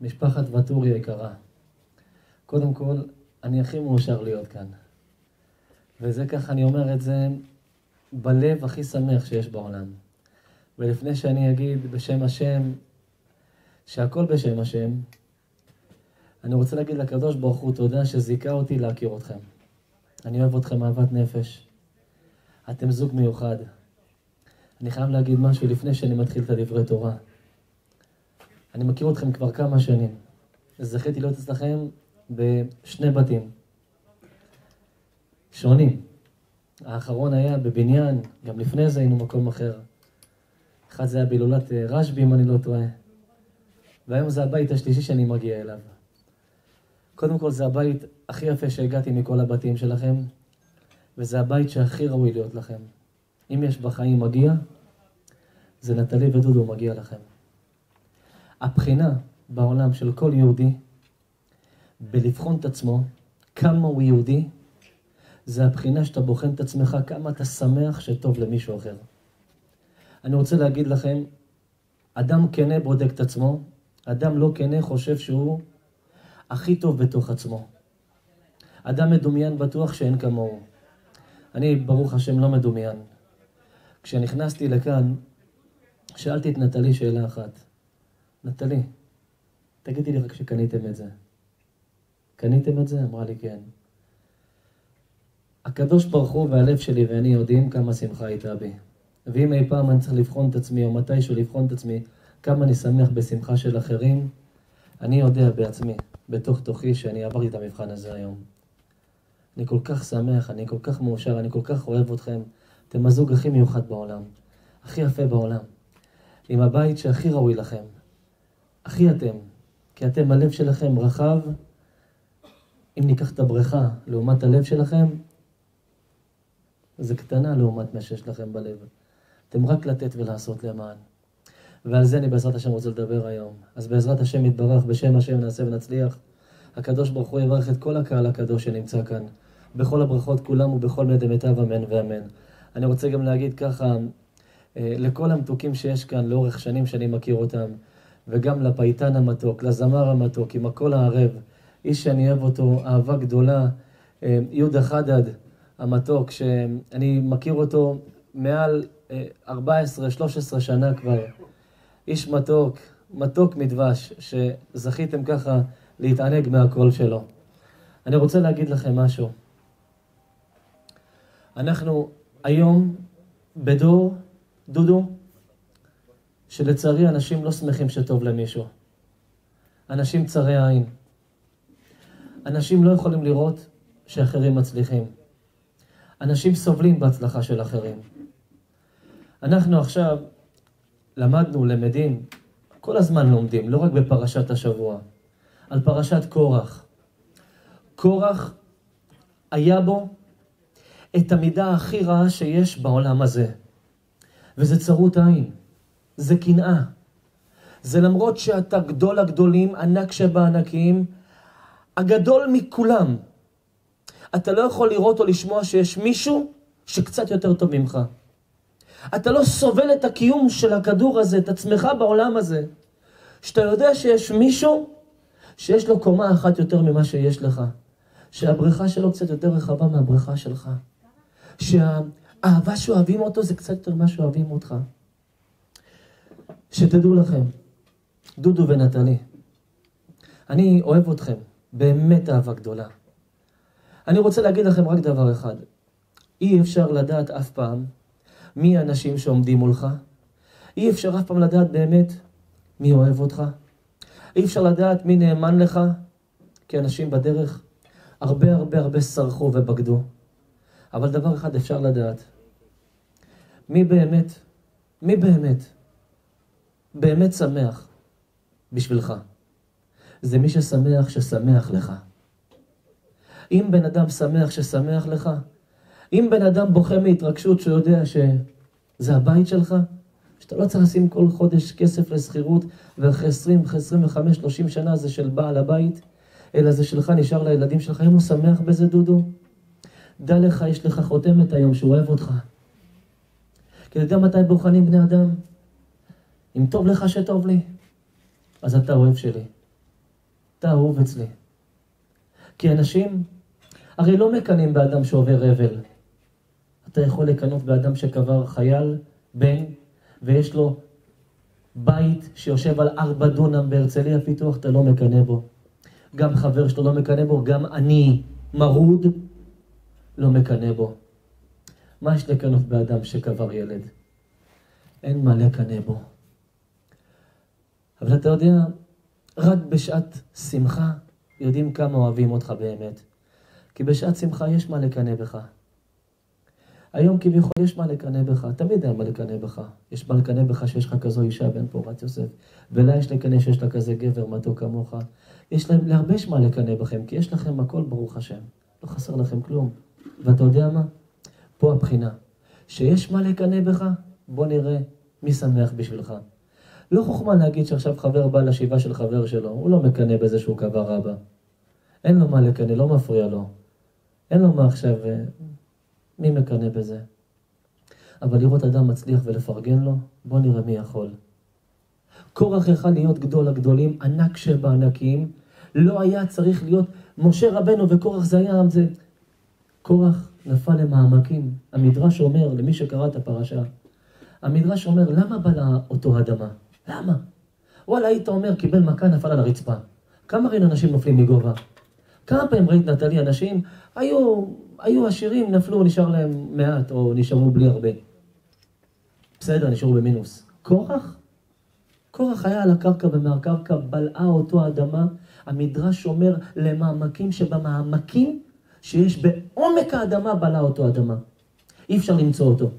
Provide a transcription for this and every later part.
משפחת ואטורי היקרה, קודם כל, אני הכי מאושר להיות כאן. וזה ככה, אני אומר את זה בלב הכי שמח שיש בעולם. ולפני שאני אגיד בשם השם, שהכל בשם השם, אני רוצה להגיד לקדוש ברוך הוא תודה שזיכה אותי להכיר אתכם. אני אוהב אתכם אהבת נפש. אתם זוג מיוחד. אני חייב להגיד משהו לפני שאני מתחיל את הדברי תורה. אני מכיר אתכם כבר כמה שנים. זכיתי להיות אצלכם בשני בתים שונים. האחרון היה בבניין, גם לפני זה היינו במקום אחר. אחד זה היה בהילולת אה, רשב"י, אם אני לא טועה. והיום זה הבית השלישי שאני מגיע אליו. קודם כל, זה הבית הכי יפה שהגעתי מכל הבתים שלכם, וזה הבית שהכי ראוי להיות לכם. אם יש בחיים מגיע, זה נטלי ודודו מגיע לכם. הבחינה בעולם של כל יהודי, בלבחון את עצמו, כמה הוא יהודי, זה הבחינה שאתה בוחן את עצמך, כמה אתה שמח שטוב למישהו אחר. אני רוצה להגיד לכם, אדם כנה בודק את עצמו, אדם לא כנה חושב שהוא הכי טוב בתוך עצמו. אדם מדומיין בטוח שאין כמוהו. אני, ברוך השם, לא מדומיין. כשנכנסתי לכאן, שאלתי את נטלי שאלה אחת. נטלי, תגידי לי רק שקניתם את זה. קניתם את זה? אמרה לי כן. הקדוש ברוך הוא והלב שלי ואני יודעים כמה שמחה הייתה בי. ואם אי פעם אני צריך לבחון את עצמי, או מתישהו לבחון את עצמי, כמה אני שמח בשמחה של אחרים, אני יודע בעצמי, בתוך תוכי, שאני עברתי את המבחן הזה היום. אני כל כך שמח, אני כל כך מאושר, אני כל כך אוהב אתכם. אתם הזוג הכי מיוחד בעולם, הכי יפה בעולם. עם הבית שהכי ראוי לכם. הכי אתם, כי אתם, הלב שלכם רחב. אם ניקח את הבריכה לעומת הלב שלכם, זה קטנה לעומת מה שיש לכם בלב. אתם רק לתת ולעשות למען. ועל זה אני בעזרת השם רוצה לדבר היום. אז בעזרת השם יתברך, בשם השם נעשה ונצליח. הקדוש ברוך הוא יברך את כל הקהל הקדוש שנמצא כאן. בכל הברכות כולם ובכל מדי מיטב אמן ואמן. אני רוצה גם להגיד ככה, אה, לכל המתוקים שיש כאן לאורך שנים שאני מכיר אותם, וגם לפייטן המתוק, לזמר המתוק, עם הקול הערב, איש שאני אוהב אותו, אהבה גדולה, אה, יהודה חדד המתוק, שאני מכיר אותו מעל 14-13 אה, שנה כבר. איש מתוק, מתוק מדבש, שזכיתם ככה להתענג מהקול שלו. אני רוצה להגיד לכם משהו. אנחנו היום בדור, דודו, שלצערי אנשים לא שמחים שטוב למישהו. אנשים צרי עין. אנשים לא יכולים לראות שאחרים מצליחים. אנשים סובלים בהצלחה של אחרים. אנחנו עכשיו למדנו, למדים, כל הזמן לומדים, לא רק בפרשת השבוע, על פרשת קורח. קורח, היה בו את המידה הכי רעה שיש בעולם הזה, וזה צרות עין, זה קנאה. זה למרות שאתה גדול הגדולים, ענק שבענקים, הגדול מכולם. אתה לא יכול לראות או לשמוע שיש מישהו שקצת יותר טוב ממך. אתה לא סובל את הקיום של הכדור הזה, את עצמך בעולם הזה. שאתה יודע שיש מישהו שיש לו קומה אחת יותר ממה שיש לך. שהבריכה שלו קצת יותר רחבה מהבריכה שלך. שהאהבה שאוהבים אותו זה קצת יותר ממה שאוהבים אותך. שתדעו לכם, דודו ונטלי, אני אוהב אתכם, באמת אהבה גדולה. אני רוצה להגיד לכם רק דבר אחד, אי אפשר לדעת אף פעם מי האנשים שעומדים מולך, אי אפשר אף פעם לדעת באמת מי אוהב אותך, אי אפשר לדעת מי נאמן לך, כי אנשים בדרך הרבה הרבה הרבה סרחו ובגדו. אבל דבר אחד אפשר לדעת, מי באמת, מי באמת, באמת שמח בשבילך. זה מי ששמח ששמח לך. אם בן אדם שמח ששמח לך, אם בן אדם בוכה מהתרגשות שהוא יודע שזה הבית שלך, שאתה לא צריך לשים כל חודש כסף לשכירות, ואחרי 20, אחרי 25, 30 שנה זה של בעל הבית, אלא זה שלך, נשאר לילדים שלך. אם הוא שמח בזה, דודו, דע לך, יש לך חותמת היום שהוא אוהב אותך. כי אתה יודע מתי בוחנים בני אדם? אם טוב לך שטוב לי, אז אתה אוהב שלי. אתה אהוב אצלי. כי אנשים הרי לא מקנאים באדם שעובר אבל. אתה יכול לקנות באדם שקבר חייל, בן, ויש לו בית שיושב על ארבע דונם בהרצליה פיתוח, אתה לא מקנא בו. גם חבר שלו לא מקנא בו, גם אני, מרוד, לא מקנא בו. מה יש לקנות באדם שקבר ילד? אין מה לקנא בו. אבל אתה יודע, רק בשעת שמחה יודעים כמה אוהבים אותך באמת. כי בשעת שמחה יש מה לקנא בך. היום כביכול יש מה לקנא בך, תמיד אין מה לקנא בך. יש מה לקנא בך שיש לך כזו אישה בן פורת יוסף, ולה יש לקנא שיש לה כזה גבר מתוק כמוך. יש להם, להרבה יש מה לקנא בכם, כי יש לכם הכל ברוך השם. לא חסר לכם כלום. ואתה יודע מה? פה הבחינה. שיש מה לקנא בך, בוא נראה מי שמח בשבילך. לא חוכמה להגיד שעכשיו חבר בא לשבעה של חבר שלו, הוא לא מקנא בזה שהוא קבע רבא. אין לו מה לקנא, לא מפריע לו. אין לו מה עכשיו, אה, מי מקנא בזה? אבל לראות אדם מצליח ולפרגן לו, בוא נראה מי יכול. קורח יכל להיות גדול הגדולים, ענק שבענקים, לא היה צריך להיות משה רבנו וקורח זה היה, זה... קורח נפל למעמקים. המדרש אומר, למי שקרא את הפרשה, המדרש אומר, למה בא לאותו אדמה? למה? וואלה, היית אומר, קיבל מכה, נפל על הרצפה. כמה ראינו אנשים נופלים מגובה? כמה פעמים ראית, נטלי, אנשים היו, היו עשירים, נפלו, נשאר להם מעט, או נשארו בלי הרבה. בסדר, נשארו במינוס. קורח? קורח היה על הקרקע ומהקרקע בלעה אותו האדמה. המדרש אומר למעמקים שבמעמקים שיש בעומק האדמה בלעה אותו אדמה. אי אפשר למצוא אותו.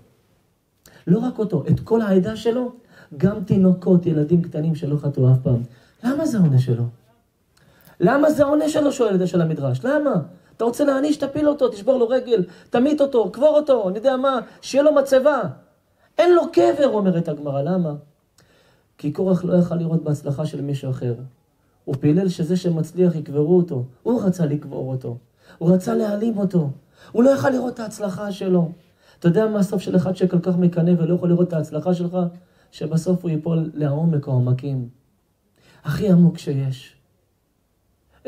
לא רק אותו, את כל העדה שלו, גם תינוקות, ילדים קטנים שלא חטאו אף פעם. למה זה העונש שלו? למה זה העונש שלו, שואל את של המדרש? למה? אתה רוצה להעניש, תפיל אותו, תשבור לו רגל, תמית אותו, קבור אותו, אני יודע מה, שיהיה לו מצבה. אין לו קבר, אומרת הגמרא, למה? כי קורח לא יכל לראות בהצלחה של מישהו אחר. הוא פילל שזה שמצליח יקברו אותו. הוא רצה לקבור אותו. הוא רצה להעלים אותו. הוא לא יכל לראות את ההצלחה שלו. אתה יודע מה הסוף של אחד שכל כך מקנא ולא יכול לראות את ההצלחה שלך? שבסוף הוא ייפול לעומק העומקים. הכי עמוק שיש.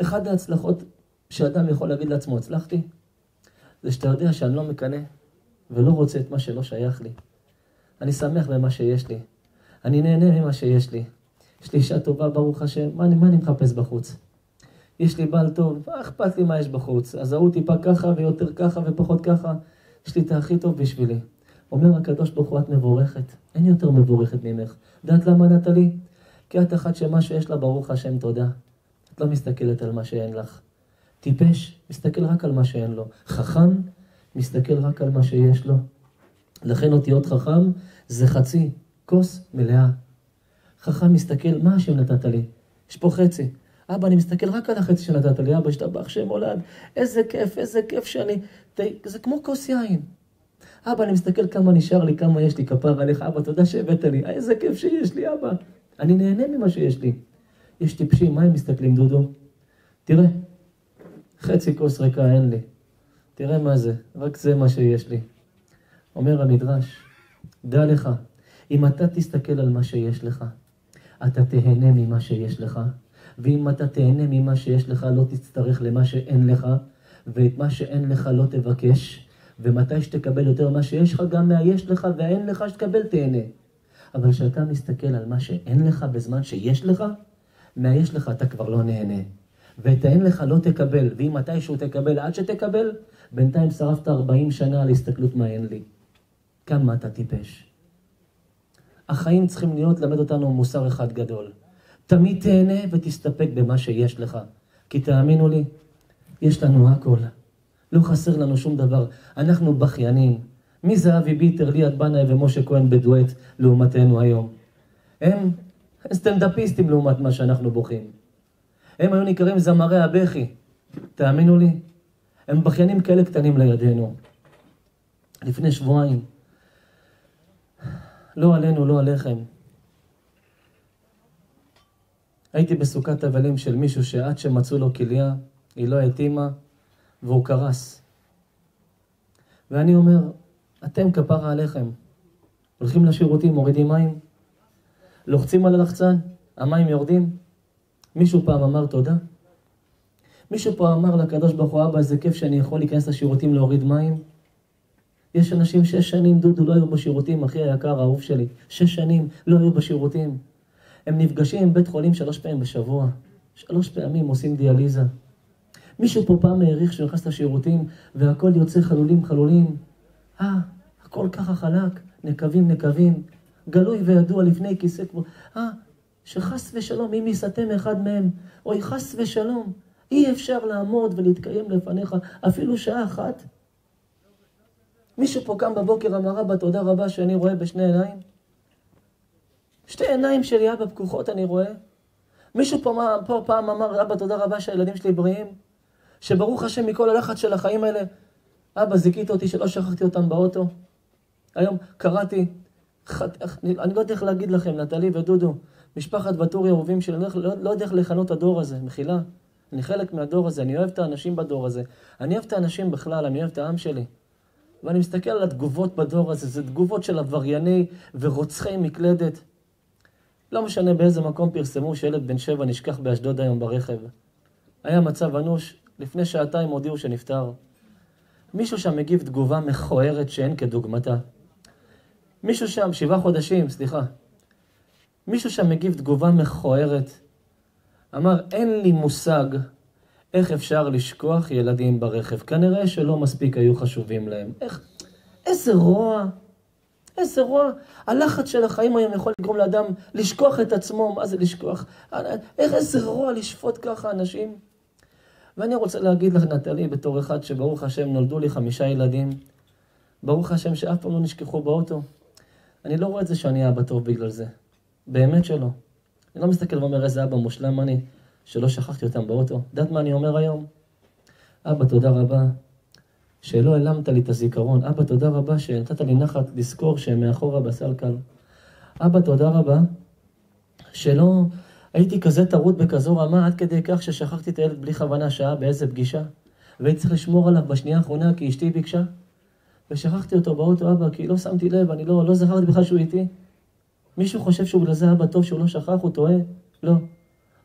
אחד ההצלחות שאדם יכול להגיד לעצמו, הצלחתי, זה שאתה יודע שאני לא מקנא ולא רוצה את מה שלא שייך לי. אני שמח במה שיש לי. אני נהנה ממה שיש לי. יש לי אישה טובה, ברוך השם, מה אני, מה אני מחפש בחוץ? יש לי בעל טוב, מה אכפת לי מה יש בחוץ? אז ההוא טיפה ככה ויותר ככה ופחות ככה. יש לי את הכי טוב בשבילי. אומר הקדוש ברוך הוא, את מבורכת. אין יותר מבורכת ממך. יודעת למה ענת לי? כי את אחת שמה שיש לה, ברוך השם, תודה. את לא מסתכלת על מה שאין לך. טיפש, מסתכל רק על מה שאין לו. חכם, מסתכל רק על מה שיש לו. לכן אותיות חכם זה חצי כוס מלאה. חכם מסתכל, מה השם נתת לי? יש פה חצי. אבא, אני מסתכל רק על החצי שנתת לי, אבא, השתבח שם הולד, איזה כיף, איזה כיף שאני... זה כמו כוס יין. אבא, אני מסתכל כמה נשאר לי, כמה יש לי, כפר עליך, אבא, תודה שהבאת לי, איזה כיף שיש לי, אבא. אני נהנה ממה שיש לי. יש טיפשים, מה הם מסתכלים, דודו? תראה, חצי כוס ריקה אין לי. תראה מה זה, רק זה מה שיש לי. אומר המדרש, דע לך, אם אתה תסתכל על מה שיש לך, אתה תהנה ממה שיש לך, ואם אתה תהנה ממה שיש לך, לא תצטרך למה שאין לך, ואת מה שאין לך לא תבקש, ומתי שתקבל יותר מה שיש לך, גם מהיש לך והאין לך, שתקבל תהנה. אבל כשאתה מסתכל על מה שאין לך בזמן שיש לך, מהיש לך אתה כבר לא נהנה. ואת האין לך לא תקבל, ואם מתישהו תקבל עד שתקבל, בינתיים שרפת 40 שנה על הסתכלות מה אין לי. כמה אתה טיפש. החיים צריכים להיות, למד אותנו מוסר אחד גדול. תמיד תהנה ותסתפק במה שיש לך. כי תאמינו לי, יש לנו הכל. לא חסר לנו שום דבר. אנחנו בכיינים. מי זה אבי ביטר, ליאת בנאי ומשה כהן בדואט לעומתנו היום? הם סטנדאפיסטים לעומת מה שאנחנו בוכים. הם היו נקראים זמרי הבכי. תאמינו לי, הם בכיינים כאלה קטנים לידינו. לפני שבועיים, לא עלינו, לא עליכם. הייתי בסוכת אבלים של מישהו שעד שמצאו לו כליה, היא לא התאימה, והוא קרס. ואני אומר, אתם כפרה עליכם. הולכים לשירותים, מורידים מים, לוחצים על הלחצן, המים יורדים. מישהו פעם אמר תודה? מישהו פה אמר לקדוש ברוך הוא, אבא, איזה כיף שאני יכול להיכנס לשירותים להוריד מים. יש אנשים שש שנים, דודו, לא היו בשירותים, אחי היקר, האהוב שלי. שש שנים לא היו בשירותים. הם נפגשים עם בית חולים שלוש פעמים בשבוע. שלוש פעמים עושים דיאליזה. מישהו פה פעם העריך שהוא נכנס לשירותים והכל יוצא חלולים חלולים. אה, הכל ככה חלק, נקבים נקבים, גלוי וידוע לפני כיסא כבוד. אה, שחס ושלום, אם יסתם אחד מהם, אוי חס ושלום, אי אפשר לעמוד ולהתקיים לפניך אפילו שעה אחת. מישהו פה קם בבוקר אמר, אבא, תודה רבה שאני רואה בשני עיניים. שתי עיניים שלי, אבא, פקוחות אני רואה. מישהו פה, פה פעם אמר, אבא, תודה רבה שהילדים שלי בריאים. שברוך השם מכל הלחץ של החיים האלה, אבא, זיכית אותי שלא שכחתי אותם באוטו. היום קראתי, חת... אני לא יודע איך להגיד לכם, נטלי ודודו, משפחת ואטורי אהובים שלי, לא, לא, לא יודע איך לכנות הדור הזה, מחילה. אני חלק מהדור הזה, אני אוהב את האנשים בדור הזה. אני אוהב את האנשים בכלל, אני אוהב את העם שלי. ואני מסתכל על התגובות בדור הזה, זה תגובות של עברייני ורוצחי מקלדת. לא משנה באיזה מקום פרסמו שילד בן שבע נשכח באשדוד היום ברכב. היה מצב אנוש, לפני שעתיים הודיעו שנפטר. מישהו שם מגיב תגובה מכוערת שאין כדוגמתה. מישהו שם, שבעה חודשים, סליחה. מישהו שם מגיב תגובה מכוערת. אמר, אין לי מושג איך אפשר לשכוח ילדים ברכב. כנראה שלא מספיק היו חשובים להם. איך, איזה רוע. איזה רוע. הלחץ של החיים היום יכול לגרום לאדם לשכוח את עצמו. מה זה לשכוח? איך איזה רוע לשפוט ככה אנשים? ואני רוצה להגיד לך, נטלי, בתור אחד שברוך השם נולדו לי חמישה ילדים, ברוך השם שאף פעם לא נשכחו באוטו. אני לא רואה את זה שאני אבא טוב בגלל זה. באמת שלא. אני לא מסתכל ואומר איזה אבא מושלם אני, שלא שכחתי אותם באוטו. יודעת מה אני אומר היום? אבא, תודה רבה שלא העלמת לי את הזיכרון. אבא, תודה רבה שנתת לי נחת לזכור שהם מאחורה בסלקל. אבא, תודה רבה שלא הייתי כזה טרוד בכזו רמה עד כדי כך ששכחתי את הילד בלי כוונה שעה באיזה פגישה, והייתי צריך לשמור עליו בשנייה האחרונה כי אשתי ביקשה, ושכחתי אותו באוטו אבא כי לא שמתי לב, אני לא, לא זכרתי בכלל שהוא איתי. מישהו חושב שהוא בגלל זה אבא טוב שהוא לא שכח, הוא טועה? לא.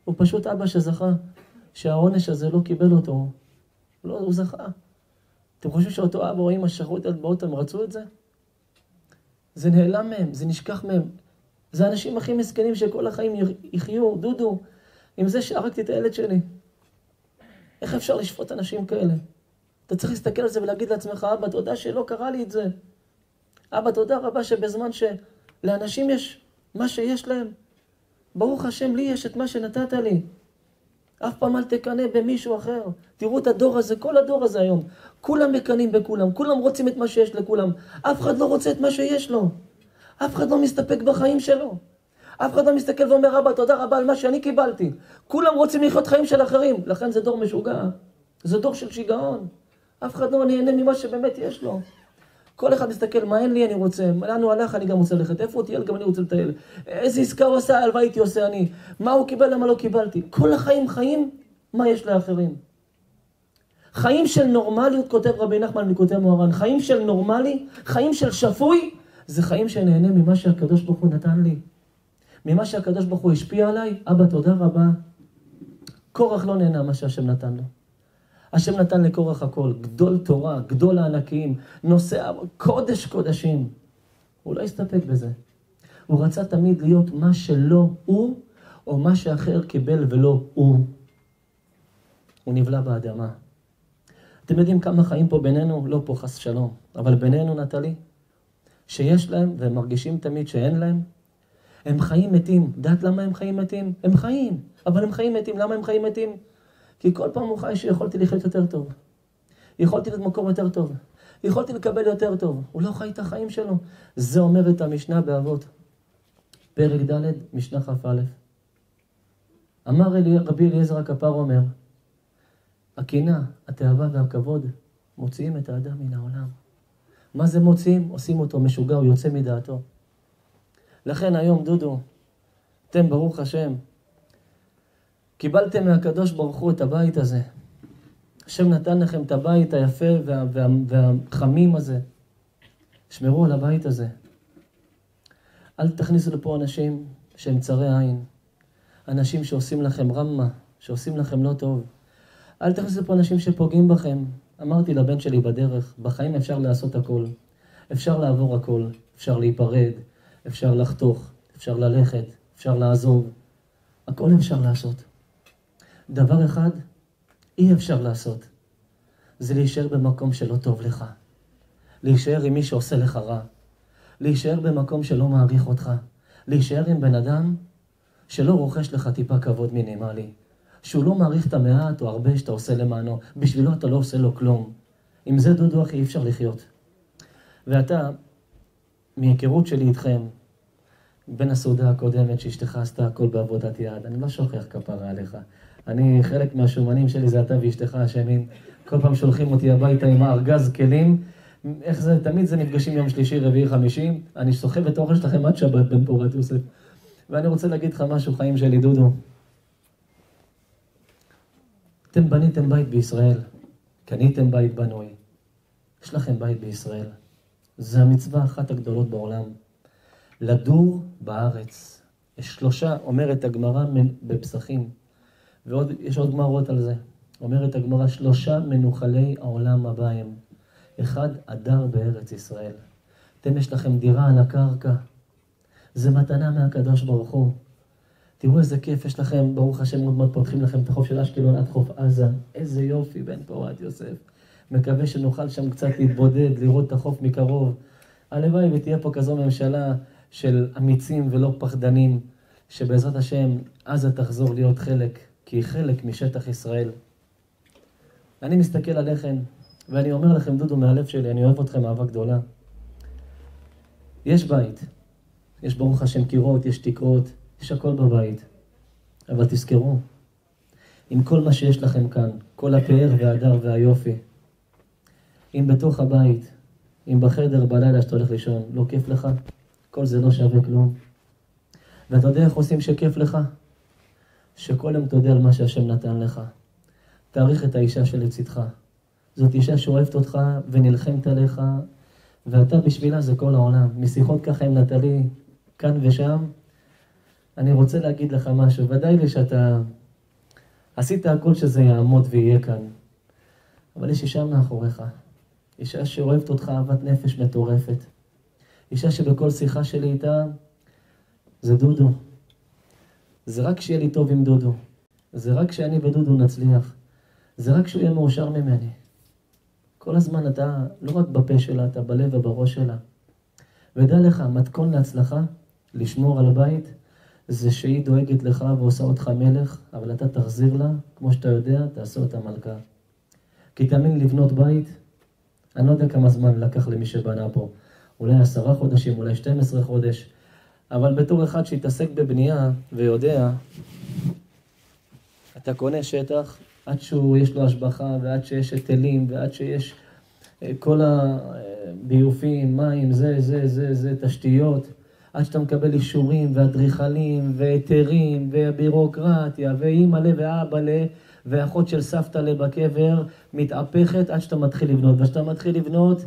הוא פשוט אבא שזכה, שהעונש הזה לא קיבל אותו. לא, הוא זכה. אתם חושבים שאותו אבא או אמא שכחו את הילד באוטו, הם רצו את זה? זה נעלם מהם, זה נשכח מהם. זה האנשים הכי מסכנים שכל החיים יחיו, דודו, עם זה שהרגתי את הילד שלי. איך אפשר לשפוט אנשים כאלה? אתה צריך להסתכל על זה ולהגיד לעצמך, אבא, תודה שלא קרה לי את זה. אבא, תודה רבה שבזמן שלאנשים יש מה שיש להם, ברוך השם, לי יש את מה שנתת לי. אף פעם אל תקנא במישהו אחר. תראו את הדור הזה, כל הדור הזה היום. כולם מקנאים בכולם, כולם רוצים את מה שיש לכולם. אף אחד לא רוצה את מה שיש לו. אף אחד לא מסתפק בחיים שלו. אף אחד לא מסתכל ואומר, אבא, תודה רבה על מה שאני קיבלתי. כולם רוצים לחיות חיים של אחרים. לכן זה דור משוגע. זה דור של שיגעון. אף אחד לא נהנה ממה שבאמת יש לו. כל אחד מסתכל, מה אין לי אני רוצה, לאן הוא הלך אני גם רוצה ללכת, איפה הוא טייל גם אני רוצה לטייל, איזה עסקה הוא עשה, הלוואי הייתי עושה אני, מה הוא קיבל, למה לא קיבלתי. כל החיים חיים, מה יש לאחרים. חיים של נורמליות, כותב רבי נחמן מכותב מוהר"ן, חיים של נורמלי, חיים של שפוי, זה חיים שנהנה ממה שהקדוש ברוך הוא נתן לי. ממה שהקדוש ברוך הוא השפיע עליי, אבא, תודה רבה. קורח לא נהנה מה שהשם נתן לו. השם נתן לקורח הכל, גדול תורה, גדול הענקיים, נושא קודש קודשים. הוא לא הסתפק בזה. הוא רצה תמיד להיות מה שלא הוא, או מה שאחר קיבל ולא הוא. הוא נבלע באדמה. אתם יודעים כמה חיים פה בינינו? לא פה חס שלום, אבל בינינו, נטלי, שיש להם והם מרגישים תמיד שאין להם, הם חיים מתים. יודעת למה הם חיים מתים? הם חיים, אבל הם חיים מתים. למה הם חיים מתים? כי כל פעם הוא חי שיכולתי לחיות יותר טוב. יכולתי להיות מקום יותר טוב. יכולתי לקבל יותר טוב. הוא לא חי את החיים שלו. זה אומרת המשנה באבות. פרק ד', משנה כ"א. אמר אלי, רבי אליעזר הכפר אומר, הקנאה, התאווה והכבוד מוציאים את האדם מן העולם. מה זה מוציאים? עושים אותו משוגע, הוא יוצא מדעתו. לכן היום, דודו, אתם, ברוך השם, קיבלתם מהקדוש ברוך הוא את הבית הזה. השם נתן לכם את הבית היפה וה, וה, והחמים הזה. שמרו על הבית הזה. אל תכניסו לפה אנשים שהם צרי עין. אנשים שעושים לכם רמה, שעושים לכם לא טוב. אל תכניסו פה אנשים שפוגעים בכם. אמרתי לבן שלי בדרך, בחיים אפשר לעשות הכל. אפשר לעבור הכל, אפשר להיפרד, אפשר לחתוך, אפשר ללכת, אפשר לעזוב. הכל אפשר לעשות. דבר אחד אי אפשר לעשות, זה להישאר במקום שלא טוב לך. להישאר עם מי שעושה לך רע. להישאר במקום שלא מעריך אותך. להישאר עם בן אדם שלא רוכש לך טיפה כבוד מינימלי. שהוא לא מעריך את המעט או הרבה שאתה עושה למענו. בשבילו אתה לא עושה לו כלום. עם זה, דודו אחי, אי אפשר לחיות. ואתה, מהיכרות שלי איתכם, בין הסעודה הקודמת שאשתך עשתה הכל בעבודת יד, אני לא שוכח כפרה עליך. אני, חלק מהשומנים שלי זה אתה ואשתך אשמים. כל פעם שולחים אותי הביתה עם הארגז כלים. איך זה, תמיד זה נפגשים יום שלישי, רביעי, חמישי. אני סוחב את האוכל שלכם עד שבת בן פורת יוסף. ואני רוצה להגיד לך משהו, חיים שלי, דודו. אתם בניתם בית בישראל, קניתם בית בנוי. יש לכם בית בישראל. זו המצווה אחת הגדולות בעולם. לדור בארץ. יש שלושה, אומרת הגמרא בפסחים, ויש עוד גמרות על זה. אומרת הגמרא, שלושה מנוחלי העולם הבא הם. אחד, הדר בארץ ישראל. אתם יש לכם דירה על הקרקע. זה מתנה מהקדוש ברוך הוא. תראו איזה כיף יש לכם, ברוך השם, עוד מעט פותחים לכם את החוף של אשקלון עד חוף עזה. איזה יופי, בן פורת יוסף. מקווה שנוכל שם קצת להתבודד, לראות את החוף מקרוב. הלוואי ותהיה פה כזו ממשלה של אמיצים ולא פחדנים, שבעזרת השם עזה תחזור להיות חלק, כי היא חלק משטח ישראל. אני מסתכל עליכם, ואני אומר לכם, דודו, מהלב שלי, אני אוהב אתכם אהבה גדולה. יש בית, יש ברוך השם קירות, יש תקרות, יש הכל בבית. אבל תזכרו, עם כל מה שיש לכם כאן, כל הפאר וההדר והיופי, אם בתוך הבית, אם בחדר בלילה שאתה הולך לישון, לא כיף לך, כל זה לא שווה כלום. ואתה יודע איך עושים שכיף לך? יום תודה על מה שהשם נתן לך. תעריך את האישה שלצדך. זאת אישה שאוהבת אותך ונלחמת עליך, ואתה בשבילה זה כל העולם. משיחות ככה עם נטלי, כאן ושם, אני רוצה להגיד לך משהו. ודאי לי שאתה עשית הכל שזה יעמוד ויהיה כאן, אבל יש אישה מאחוריך. אישה שאוהבת אותך אהבת נפש מטורפת. אישה שבכל שיחה שלי איתה, זה דודו. זה רק שיהיה לי טוב עם דודו. זה רק שאני ודודו נצליח. זה רק שהוא יהיה מאושר ממני. כל הזמן אתה לא רק בפה שלה, אתה בלב ובראש שלה. ודע לך, מתכון להצלחה, לשמור על הבית, זה שהיא דואגת לך ועושה אותך מלך, אבל אתה תחזיר לה, כמו שאתה יודע, תעשה אותה מלכה. כי תאמין, לבנות בית, אני לא יודע כמה זמן לקח למי שבנה פה. אולי עשרה חודשים, אולי 12 חודש, אבל בתור אחד שהתעסק בבנייה ויודע, אתה קונה שטח, עד שיש לו השבחה, ועד שיש היטלים, ועד שיש אה, כל הביופים, מים, זה, זה, זה, זה, תשתיות, עד שאתה מקבל אישורים, ואדריכלים, והיתרים, ובירוקרטיה, ואימא'לה ואבא'לה, ואחות של סבתא בקבר, מתהפכת עד שאתה מתחיל לבנות. וכשאתה מתחיל לבנות,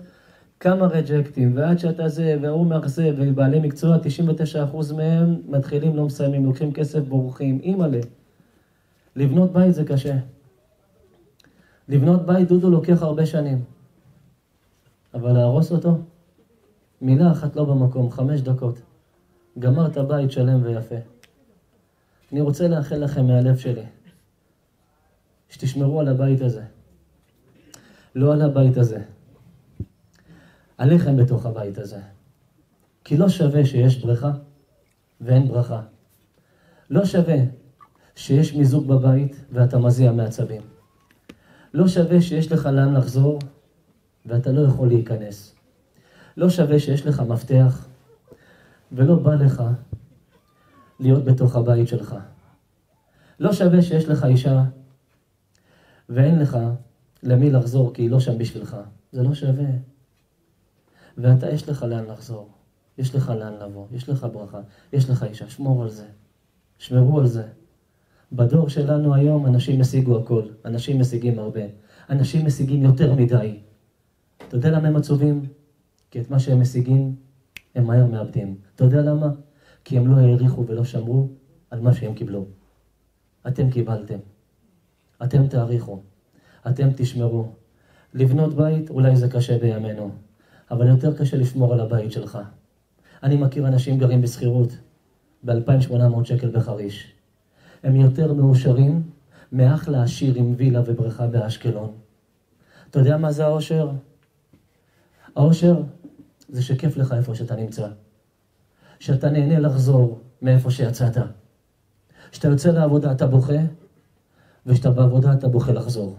כמה רג'קטים, ועד שאתה זה, וההוא מאכזב, ובעלי מקצוע, 99% מהם מתחילים, לא מסיימים, לוקחים כסף, בורחים. אימא'לה. לבנות בית זה קשה. לבנות בית, דודו, לוקח הרבה שנים. אבל להרוס אותו? מילה אחת לא במקום, חמש דקות. גמרת בית שלם ויפה. אני רוצה לאחל לכם מהלב שלי, שתשמרו על הבית הזה. לא על הבית הזה. עליכם בתוך הבית הזה. כי לא שווה שיש בריכה ואין ברכה. לא שווה שיש מיזוג בבית ואתה מזיע מעצבים. לא שווה שיש לך לאן לחזור ואתה לא יכול להיכנס. לא שווה שיש לך מפתח ולא בא לך להיות בתוך הבית שלך. לא שווה שיש לך אישה ואין לך למי לחזור כי היא לא שם בשבילך. זה לא שווה. ואתה, יש לך לאן לחזור. יש לך לאן לבוא. יש לך ברכה. יש לך אישה. שמור על זה. שמרו על זה. בדור שלנו היום אנשים השיגו הכל. אנשים משיגים הרבה. אנשים משיגים יותר מדי. אתה יודע למה הם עצובים? כי את מה שהם משיגים, הם מהר מאבדים. אתה יודע למה? כי הם לא העריכו ולא שמרו על מה שהם קיבלו. אתם קיבלתם. אתם תעריכו. אתם תשמרו. לבנות בית, אולי זה קשה בימינו, אבל יותר קשה לשמור על הבית שלך. אני מכיר אנשים גרים בשכירות ב-2,800 שקל בחריש. הם יותר מאושרים מאח לעשיר עם וילה ובריכה באשקלון. אתה יודע מה זה האושר? האושר זה שכיף לך איפה שאתה נמצא. שאתה נהנה לחזור מאיפה שיצאת. כשאתה יוצא לעבודה אתה בוכה, וכשאתה בעבודה אתה בוכה לחזור.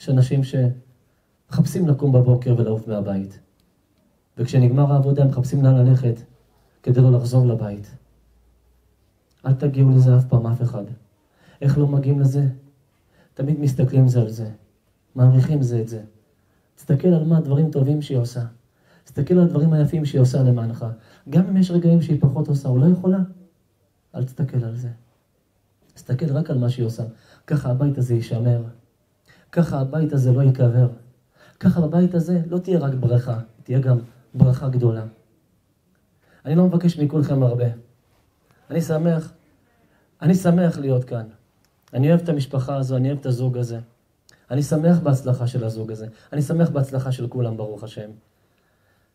יש אנשים שמחפשים לקום בבוקר ולעוף מהבית. וכשנגמר העבודה הם מחפשים לאן ללכת כדי לא לחזור לבית. אל תגיעו לזה אף פעם, אף אחד. איך לא מגיעים לזה? תמיד מסתכלים זה על זה. מעריכים זה את זה. תסתכל על מה הדברים טובים שהיא עושה. תסתכל על הדברים היפים שהיא עושה למענך. גם אם יש רגעים שהיא פחות עושה או לא יכולה, אל תסתכל על זה. תסתכל רק על מה שהיא עושה. ככה הבית הזה יישמר. ככה הבית הזה לא ייקבר. ככה בבית הזה לא תהיה רק ברכה, תהיה גם ברכה גדולה. אני לא מבקש מכולכם הרבה. אני שמח, אני שמח להיות כאן. אני אוהב את המשפחה הזו, אני אוהב את הזוג הזה. אני שמח בהצלחה של הזוג הזה. אני שמח בהצלחה של כולם, ברוך השם.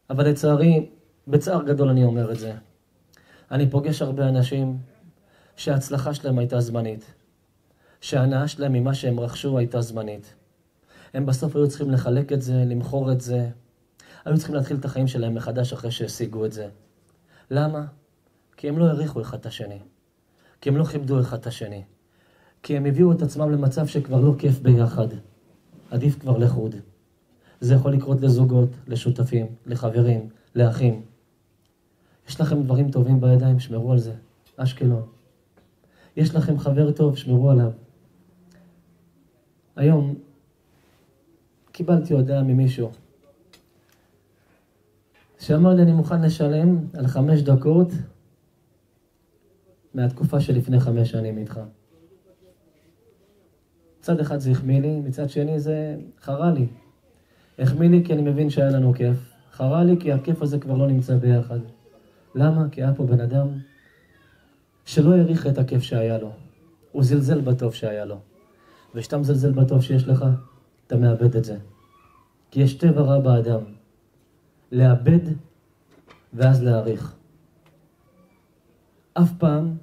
אבל לצערי, בצער גדול אני אומר את זה. אני פוגש הרבה אנשים שההצלחה שלהם הייתה זמנית. שההנאה שלהם ממה שהם רכשו הייתה זמנית. הם בסוף היו צריכים לחלק את זה, למכור את זה. היו צריכים להתחיל את החיים שלהם מחדש אחרי שהשיגו את זה. למה? כי הם לא העריכו אחד את השני. כי הם לא כיבדו אחד את השני. כי הם הביאו את עצמם למצב שכבר לא כיף ביחד. עדיף כבר לחוד. זה יכול לקרות לזוגות, לשותפים, לחברים, לאחים. יש לכם דברים טובים בידיים, שמרו על זה. אשקלון. יש לכם חבר טוב, שמרו עליו. היום קיבלתי הודעה ממישהו שאמר לי, אני מוכן לשלם על חמש דקות מהתקופה שלפני חמש שנים איתך. מצד אחד זה החמיא לי, מצד שני זה חרה לי. החמיא לי כי אני מבין שהיה לנו כיף. חרה לי כי הכיף הזה כבר לא נמצא ביחד. למה? כי היה פה בן אדם שלא העריך את הכיף שהיה לו. הוא זלזל בטוב שהיה לו. וכשאתה מזלזל בטוב שיש לך, אתה מאבד את זה. כי יש טבע רע באדם. לאבד ואז להעריך. אף פעם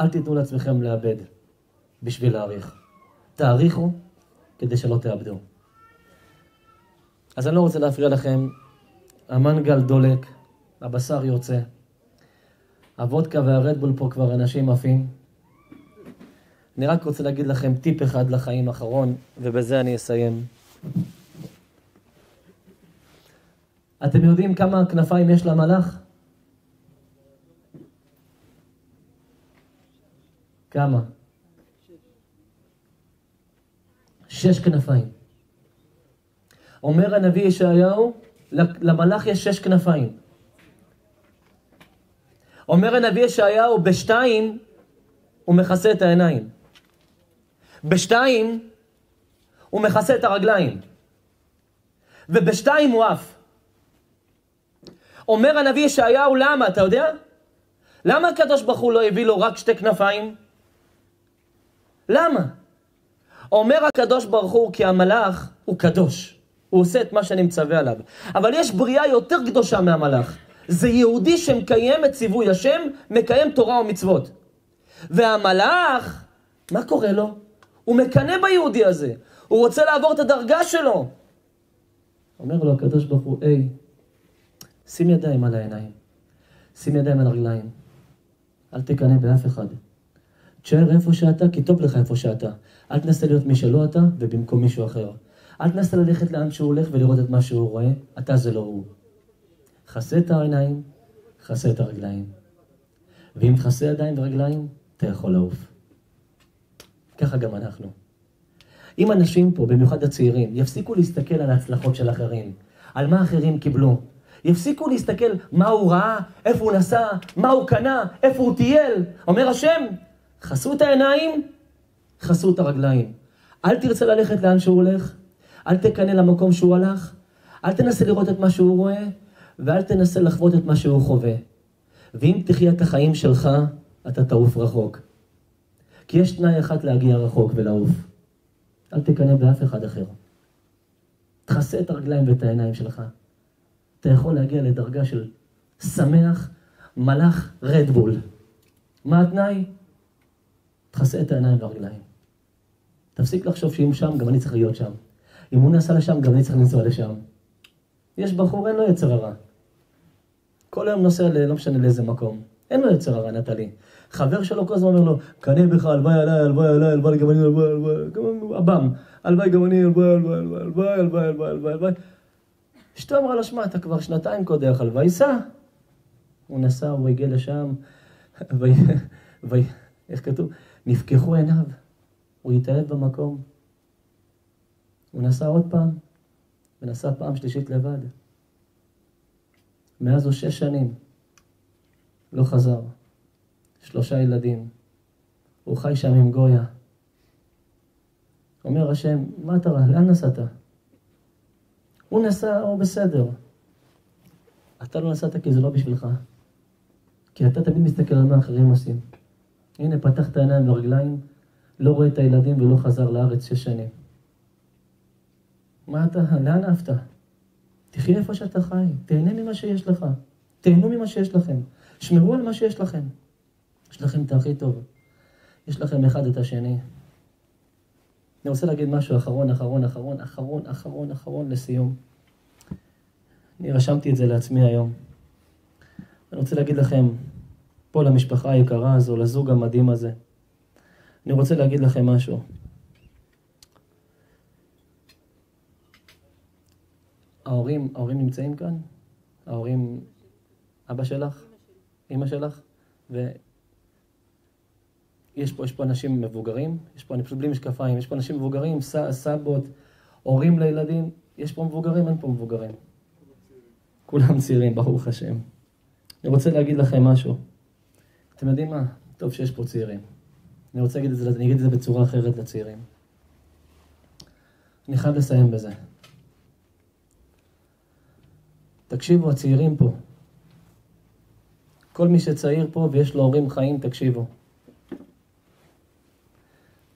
אל תיתנו לעצמכם לאבד בשביל להעריך. תעריכו כדי שלא תאבדו. אז אני לא רוצה להפריע לכם, המנגל דולק, הבשר יוצא, הוודקה והרדבול פה כבר אנשים עפים. אני רק רוצה להגיד לכם טיפ אחד לחיים אחרון, ובזה אני אסיים. אתם יודעים כמה כנפיים יש למלאך? כמה? שש כנפיים. אומר הנביא ישעיהו, למלאך יש שש כנפיים. אומר הנביא ישעיהו, בשתיים הוא מכסה את העיניים. בשתיים הוא מכסה את הרגליים. ובשתיים הוא עף. אומר הנביא ישעיהו, למה? אתה יודע? למה הקדוש ברוך הוא לא הביא לו רק שתי כנפיים? למה? אומר הקדוש ברוך הוא, כי המלאך הוא קדוש. הוא עושה את מה שאני מצווה עליו. אבל יש בריאה יותר קדושה מהמלאך. זה יהודי שמקיים את ציווי השם, מקיים תורה ומצוות. והמלאך, מה קורה לו? הוא מקנא ביהודי הזה. הוא רוצה לעבור את הדרגה שלו. אומר לו הקדוש ברוך הוא, היי, שים ידיים על העיניים. שים ידיים על הרגליים. אל תקנא באף אחד. תשאר איפה שאתה, כי טוב לך איפה שאתה. אל תנסה להיות מי שלא אתה, ובמקום מישהו אחר. אל תנסה ללכת לאן שהוא הולך ולראות את מה שהוא רואה, אתה זה לא הוא. חסה את העיניים, חסה את הרגליים. ואם תכסה ידיים ורגליים, אתה יכול לעוף. ככה גם אנחנו. אם אנשים פה, במיוחד הצעירים, יפסיקו להסתכל על ההצלחות של אחרים, על מה אחרים קיבלו, יפסיקו להסתכל מה הוא ראה, איפה הוא נסע, מה הוא קנה, איפה הוא טייל. אומר השם, חסו את העיניים, חסו את הרגליים. אל תרצה ללכת לאן שהוא הולך, אל תקנא למקום שהוא הלך, אל תנסה לראות את מה שהוא רואה, ואל תנסה לחוות את מה שהוא חווה. ואם תחיה את החיים שלך, אתה תעוף רחוק. כי יש תנאי אחד להגיע רחוק ולעוף. אל תקנא באף אחד אחר. תכסה את הרגליים ואת העיניים שלך. אתה יכול להגיע לדרגה של שמח, מלאך, רדבול. מה התנאי? תכסה את העיניים והרגליים. תפסיק לחשוב שאם שם, גם אני צריך להיות שם. אם הוא נסע לשם, גם אני צריך לנסוע לשם. יש בחור, אין לו יצר הרע. כל היום נוסע, ל... לא משנה לאיזה מקום. אין לו יצר הרע, נטלי. חבר שלו כל הזמן אומר לו, קנה בך, הלוואי עליי, הלוואי עליי, הלוואי גם אני, הלוואי, הלוואי, הבם. הלוואי גם אני, הלוואי, הלוואי, הלוואי, הלוואי, הלוואי, הלוואי, הלוואי. אשתו אמרה לו, שמע, אתה כבר שנתיים קודח, הלוואי, סע. הוא נסע, הוא הגיע לשם, ו... איך כתוב? נפקחו עיניו. הוא התאהב במקום. הוא נסע עוד פעם, ונסע פעם שלישית לבד. מאז הוא שש שנים, לא חזר. שלושה ילדים. הוא חי שם עם גויה. אומר השם, מה אתה רע? לאן נסעת? הוא נסע, הוא בסדר. אתה לא נסעת כי זה לא בשבילך. כי אתה תמיד מסתכל על מה אחרים עושים. הנה, פתח את העיניים והרגליים, לא רואה את הילדים ולא חזר לארץ שש שנים. מה אתה, לאן עפת? תחיה איפה שאתה חי, תהנה ממה שיש לך. תהנו ממה שיש לכם. שמרו על מה שיש לכם. יש לכם את הכי טוב. יש לכם אחד את השני. אני רוצה להגיד משהו אחרון, אחרון, אחרון, אחרון, אחרון, אחרון לסיום. אני רשמתי את זה לעצמי היום. אני רוצה להגיד לכם, פה למשפחה היקרה הזו, לזוג המדהים הזה, אני רוצה להגיד לכם משהו. ההורים, ההורים נמצאים כאן? ההורים, אבא שלך? אמא שלך? ו... יש פה, יש פה אנשים מבוגרים, יש פה, אני פשוט בלי משקפיים, יש פה אנשים מבוגרים, ס, סבות, הורים לילדים, יש פה מבוגרים, אין פה מבוגרים. כולם צעירים, ברוך השם. אני רוצה להגיד לכם משהו. אתם יודעים מה? טוב שיש פה צעירים. אני רוצה להגיד את זה, אני אגיד את זה בצורה אחרת לצעירים. אני חייב לסיים בזה. תקשיבו, הצעירים פה. כל מי שצעיר פה ויש לו הורים חיים, תקשיבו.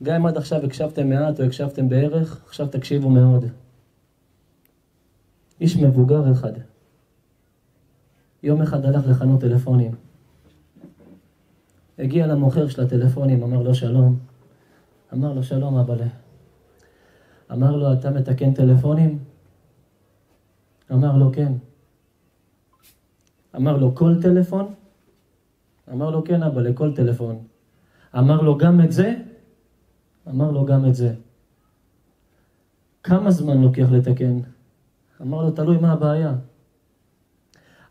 גם אם עד עכשיו הקשבתם מעט או הקשבתם בערך, עכשיו תקשיבו מאוד. איש מבוגר אחד, יום אחד הלך לחנות טלפונים. הגיע למוכר של הטלפונים, אמר לו שלום. אמר לו שלום אבאלה. אמר לו, אתה מתקן טלפונים? אמר לו, כן. אמר לו, כל טלפון? אמר לו, כן אבא, לכל טלפון. אמר לו, גם את זה? אמר לו גם את זה. כמה זמן לוקח לתקן? אמר לו, תלוי מה הבעיה.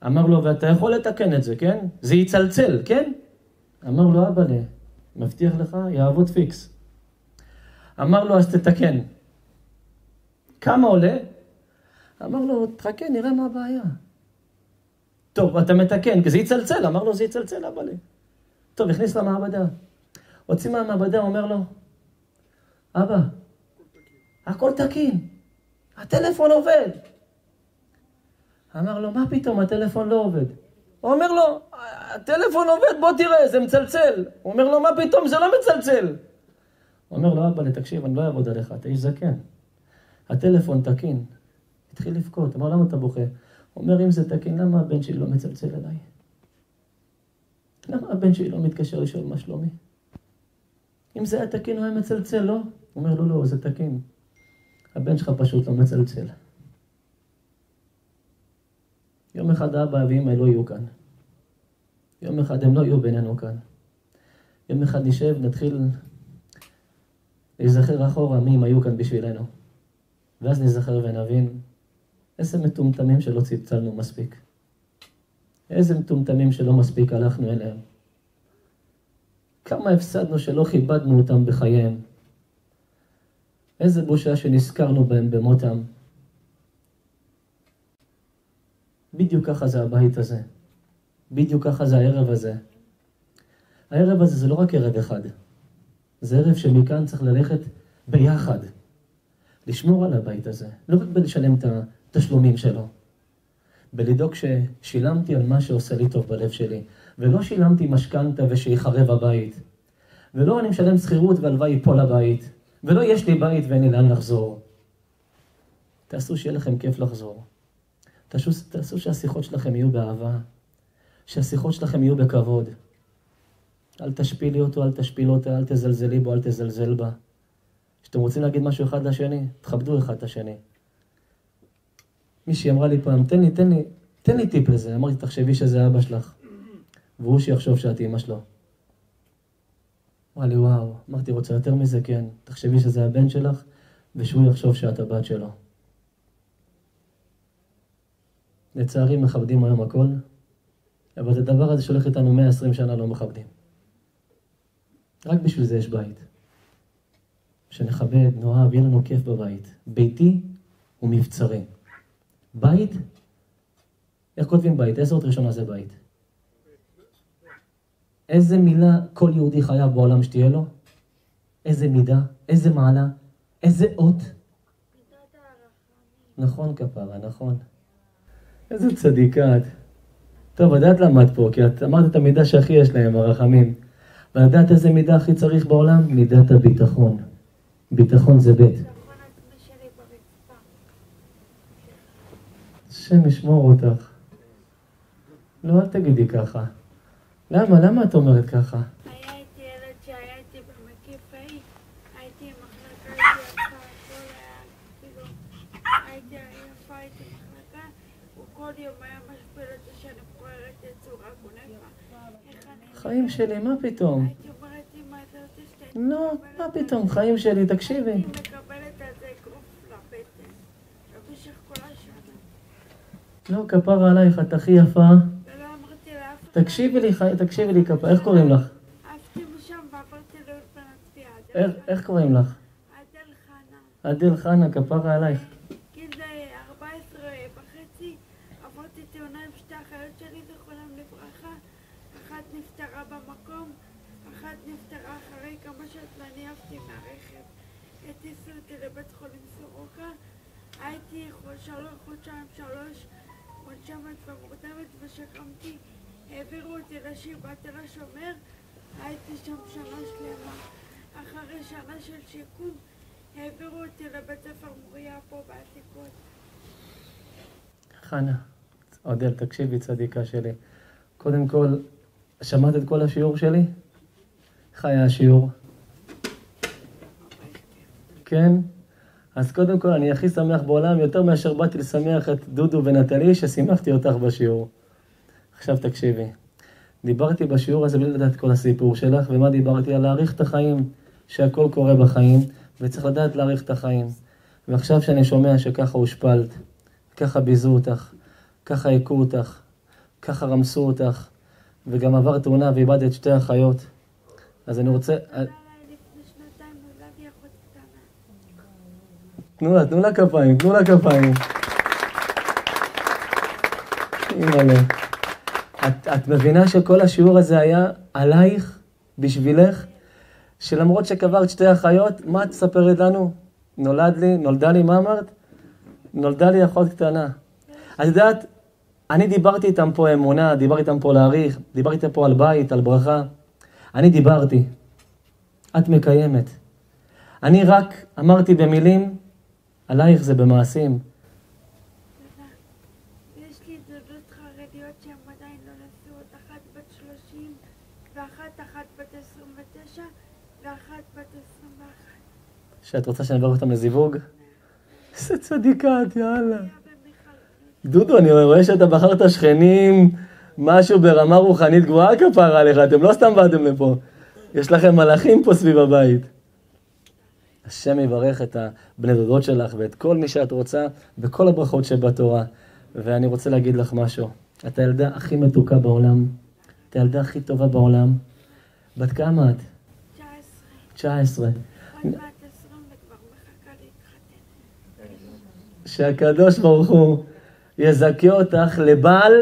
אמר לו, ואתה יכול לתקן את זה, כן? זה יצלצל, כן? אמר לו, אבאלה, מבטיח לך, יעבוד פיקס. אמר לו, אז תתקן. כמה עולה? אמר לו, תחכה, נראה מה הבעיה. טוב, אתה מתקן, כי זה יצלצל. אמר לו, זה יצלצל, אבאלה. טוב, הכניס למעבדה. הוציא מהמעבדה, אומר לו, אבא, הכל תקין, הטלפון עובד. אמר לו, מה פתאום, הטלפון לא עובד. הוא אומר לו, הטלפון עובד, בוא תראה, זה מצלצל. הוא אומר לו, מה פתאום, זה לא מצלצל. הוא אומר לו, אבא, תקשיב, אני לא אעבוד עליך, אתה איש זקן. הטלפון תקין. התחיל לבכות, אמר, למה אתה בוכה? אומר, אם זה תקין, למה הבן שלי לא מצלצל אליי? למה הבן שלי לא מתקשר לשאול מה שלומי? אם זה היה תקין, הוא היה מצלצל, לא? הוא אומר, לא, לא, זה תקין. הבן שלך פשוט לא מצלצל. יום אחד אבא ואמא לא יהיו כאן. יום אחד הם לא יהיו בינינו כאן. יום אחד נשב, נתחיל להיזכר אחורה מי הם היו כאן בשבילנו. ואז נזכר ונבין איזה מטומטמים שלא צלצלנו מספיק. איזה מטומטמים שלא מספיק הלכנו אליהם. כמה הפסדנו שלא כיבדנו אותם בחייהם. איזה בושה שנזכרנו בהם במותם. בדיוק ככה זה הבית הזה. בדיוק ככה זה הערב הזה. הערב הזה זה לא רק ערב אחד. זה ערב שמכאן צריך ללכת ביחד. לשמור על הבית הזה. לא רק בלשלם את התשלומים שלו. בלדאוג ששילמתי על מה שעושה לי טוב בלב שלי. ולא שילמתי משכנתה ושיחרב הבית. ולא אני משלם שכירות והלוואי ייפול הבית. ולא יש לי בית ואין לי לאן לחזור. תעשו שיהיה לכם כיף לחזור. תעשו, תעשו שהשיחות שלכם יהיו באהבה, שהשיחות שלכם יהיו בכבוד. אל תשפילי אותו, אל תשפיל אותה, אל תזלזלי בו, אל תזלזל בה. כשאתם רוצים להגיד משהו אחד לשני, תכבדו אחד את השני. מישהי אמרה לי פעם, תן לי, תן לי, תן לי טיפ לזה. אמרתי, תחשבי שזה אבא שלך, והוא שיחשוב שאת אימא שלו. אמרה לי, וואו. אמרתי, רוצה יותר מזה? כן. תחשבי שזה הבן שלך, ושהוא יחשוב שאת הבת שלו. לצערי מכבדים היום הכל, אבל את הדבר הזה שהולך איתנו 120 שנה לא מכבדים. רק בשביל זה יש בית. שנכבד, נאהב, יהיה לנו כיף בבית. ביתי הוא. בית, איך כותבים בית? איזה אות ראשונה זה בית? איזה מילה כל יהודי חייב בעולם שתהיה לו? איזה מידה? איזה מעלה? איזה אות? נכון כפרה, נכון. איזה צדיקה את. טוב, את יודעת למה את פה, כי את אמרת את המידה שהכי יש להם, הרחמים. ואת יודעת איזה מידה הכי צריך בעולם? מידת הביטחון. ביטחון זה בית. השם ישמור אותך. לא, אל תגידי ככה. למה? למה את אומרת ככה? חיים שלי, מה פתאום? שאתה... לא, מה פתאום, חיים שלי, תקשיבי. אני מקבלת על זה אגרוף לבטן, במשך כל השנה. לא, כפרה עלייך, את הכי יפה. אחד, תקשיבי לי, תקשיבי לי, כפרה, איך קוראים לך? איך- קוראים לך? אדל חנה. אדל חנה, כפרה עלייך. גיל 14 וחצי, עברתי תאונה עם שתי אחיות שלי, זיכרונם לברכה. אחת נפטרה במקום, אחת נפטרה אחרי כמה שעות ואני עפתי מהרכב. הטיסו אותי לבית חולים סורוקה. הייתי חודשיים, שלוש, מונשמת ומורדמת ושקמתי. העבירו אותי לשיבא תל השומר, הייתי שם שנה שלמה. אחרי שנה של שיקום, העבירו אותי לבית ספר מוריה פה בעתיקות. חנה, אודל, תקשיבי, צדיקה שלי. קודם כל, שמעת את כל השיעור שלי? איך היה השיעור? כן? אז קודם כל, אני הכי שמח בעולם, יותר מאשר באתי לשמח את דודו ונטלי, ששימחתי אותך בשיעור. עכשיו תקשיבי. דיברתי בשיעור הזה בלי לדעת כל הסיפור שלך, ומה דיברתי? על להעריך את החיים, שהכל קורה בחיים, וצריך לדעת להעריך את החיים. ועכשיו שאני שומע שככה הושפלת, ככה ביזו אותך, ככה הכו אותך, ככה רמסו אותך, וגם עברת תאונה ואיבדת שתי אחיות. אז אני רוצה... נולדה לה לפני שנתיים, נולדה לי אחות קטנה. תנו לה, תנו לה כפיים, תנו לה כפיים. אימא'לה. את, את מבינה שכל השיעור הזה היה עלייך, בשבילך, שלמרות שקברת שתי אחיות, מה את מספרת לנו? נולד לי, נולדה לי, מה אמרת? נולדה לי אחות קטנה. את יודעת, אני דיברתי איתם פה אמונה, דיברתי איתם פה להעריך, דיברתי איתם פה על בית, על ברכה. אני דיברתי. את מקיימת. אני רק אמרתי במילים, עלייך זה במעשים. לא נשואות, אחת בת 30 ואחת אחת בת 29 ואחת בת 21. שאת רוצה שאני אעבור אותם לזיווג? איזה צדיקה את, יאללה. דודו, אני רואה שאתה בחרת שכנים, משהו ברמה רוחנית גבוהה כפרה עליך, אתם לא סתם באתם לפה. יש לכם מלאכים פה סביב הבית. השם יברך את הבני דודות שלך ואת כל מי שאת רוצה, בכל הברכות שבתורה. ואני רוצה להגיד לך משהו. את הילדה הכי מתוקה בעולם, את הילדה הכי טובה בעולם. בת כמה את? 19. 19. בת בת 20 וכבר מחכה להתחתן. שהקדוש ברוך הוא יזכה אותך לבעל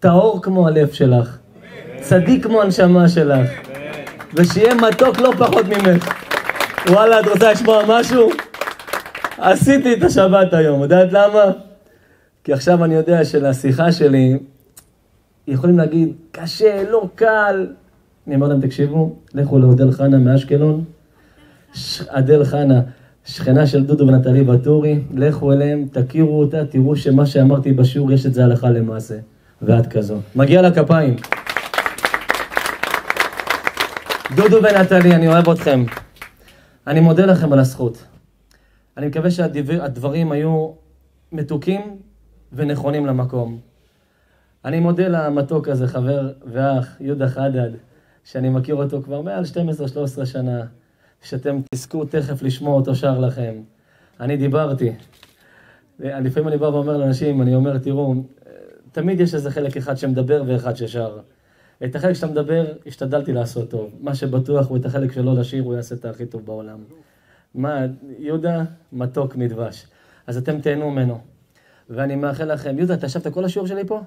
טהור כמו הלב שלך, צדיק כמו הנשמה שלך, ושיהיה מתוק לא פחות ממך. וואלה, את רוצה לשמוע משהו? עשיתי את השבת היום, יודעת למה? כי עכשיו אני יודע שלשיחה שלי יכולים להגיד, קשה, לא קל. אני אומר להם, תקשיבו, לכו לאודל חנה מאשקלון, אדל חנה, שכנה של דודו ונטלי ואטורי, לכו אליהם, תכירו אותה, תראו שמה שאמרתי בשיעור יש את זה הלכה למעשה. ואת כזו. מגיע לה כפיים. דודו ונטלי, אני אוהב אתכם. אני מודה לכם על הזכות. אני מקווה שהדברים היו מתוקים ונכונים למקום. אני מודה למתוק הזה, חבר ואח, יהודה חדד, שאני מכיר אותו כבר מעל 12-13 שנה, שאתם תזכו תכף לשמוע אותו שר לכם. אני דיברתי. לפעמים אני בא ואומר לאנשים, אני אומר, תראו, תמיד יש איזה חלק אחד שמדבר ואחד ששר. את החלק שאתה מדבר, השתדלתי לעשות טוב. מה שבטוח הוא את החלק שלו לשיר, הוא יעשה את הכי טוב בעולם. מה, יהודה, מתוק מדבש. אז אתם תהנו ממנו. ואני מאחל לכם, יהודה, אתה ישבת כל השיעור שלי פה?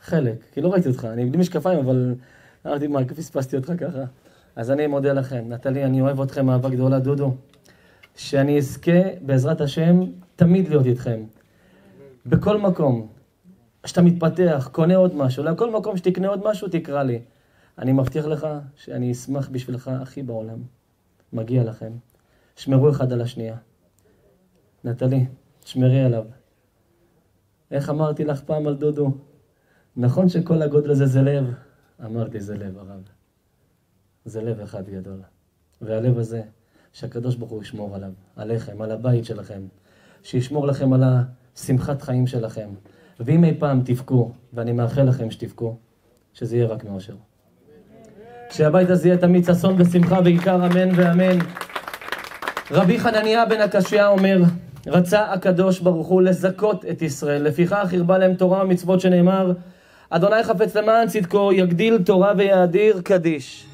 חלק, כי לא ראיתי אותך, אני בלי משקפיים, אבל אמרתי, מה, פספסתי אותך ככה. אז אני מודה לכם. נטלי, אני אוהב אתכם אהבה גדולה, דודו. שאני אזכה, בעזרת השם, תמיד להיות איתכם. בכל מקום שאתה מתפתח, קונה עוד משהו, לכל מקום שתקנה עוד משהו, תקרא לי. אני מבטיח לך שאני אשמח בשבילך הכי בעולם. מגיע לכם. שמרו אחד על השנייה. נטלי, שמרי עליו. איך אמרתי לך פעם על דודו? נכון שכל הגודל הזה זה לב? אמרתי, זה לב, הרב. זה לב אחד גדול. והלב הזה, שהקדוש ברוך הוא ישמור עליו, עליכם, על הבית שלכם, שישמור לכם על השמחת חיים שלכם. ואם אי פעם תבכו, ואני מאחל לכם שתבכו, שזה יהיה רק מאושר. שהבית הזה יהיה תמיד ששון ושמחה ועיקר אמן ואמן. רבי חנניה בן הקשיא אומר, רצה הקדוש ברוך הוא לזכות את ישראל, לפיכך הרבה להם תורה ומצוות שנאמר, אדוני חפץ למען צדקו, יגדיל תורה ויאדיר קדיש.